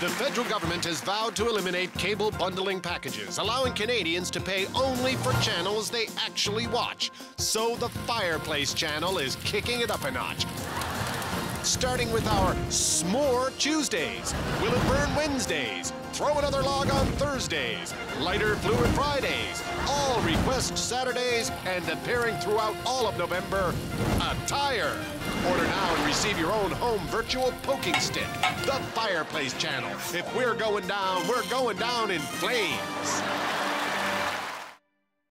The federal government has vowed to eliminate cable bundling packages, allowing Canadians to pay only for channels they actually watch. So the Fireplace channel is kicking it up a notch. Starting with our S'more Tuesdays, Will It Burn Wednesdays, Throw Another Log on Thursdays, Lighter Fluid Fridays, Saturdays, and appearing throughout all of November, Attire. Order now and receive your own home virtual poking stick. The Fireplace Channel. If we're going down, we're going down in flames.